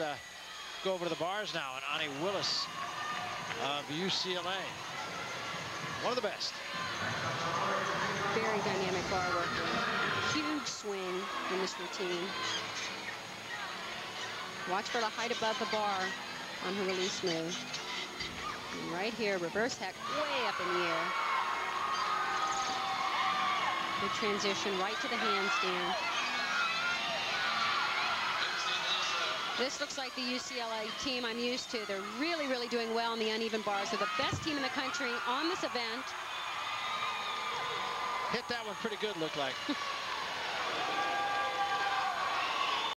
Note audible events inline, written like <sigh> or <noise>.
Uh, go over to the bars now, and Onnie Willis of UCLA. One of the best. Very dynamic bar worker. Huge swing in this routine. Watch for the height above the bar on her release move. And right here, reverse hecht way up in the air. Good transition right to the handstand. This looks like the UCLA team I'm used to. They're really, really doing well on the uneven bars. They're the best team in the country on this event. Hit that one pretty good, looked like. <laughs>